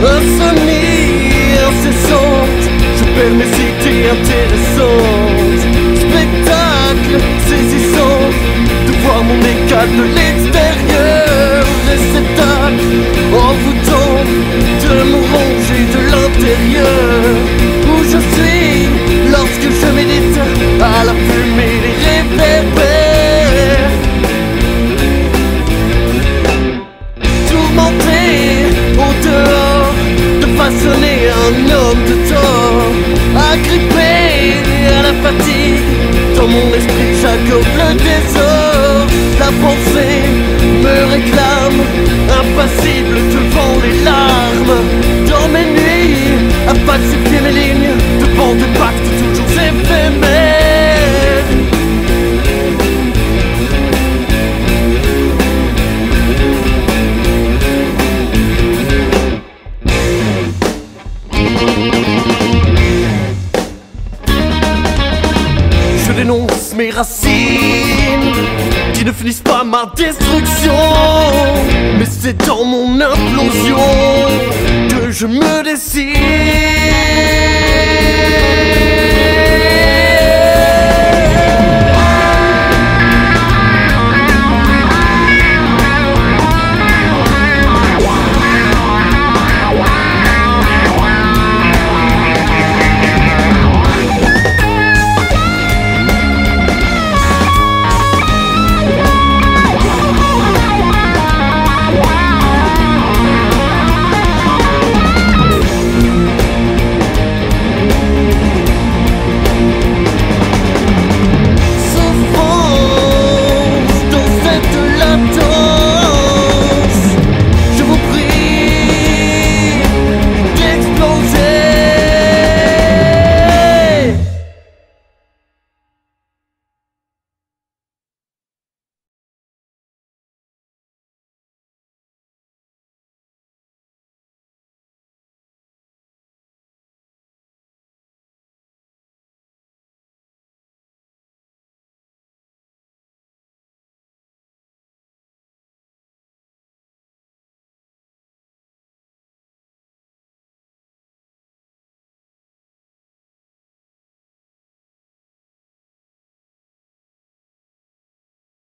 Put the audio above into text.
Insomnie incessante, je perds mes idées intéressantes. Spectacle saisissant, de voir mon écart de l'extérieur. Un homme de tort, agrippé à la fatigue. Dans mon esprit, j'accorde le désordre. La pensée me réclame, impassible devant les larmes. Dans mes nuits, à falsifier mes lignes, devant des pactes Je dénonce mes racines qui ne finissent pas ma destruction. Mais c'est dans mon implosion que je me décide.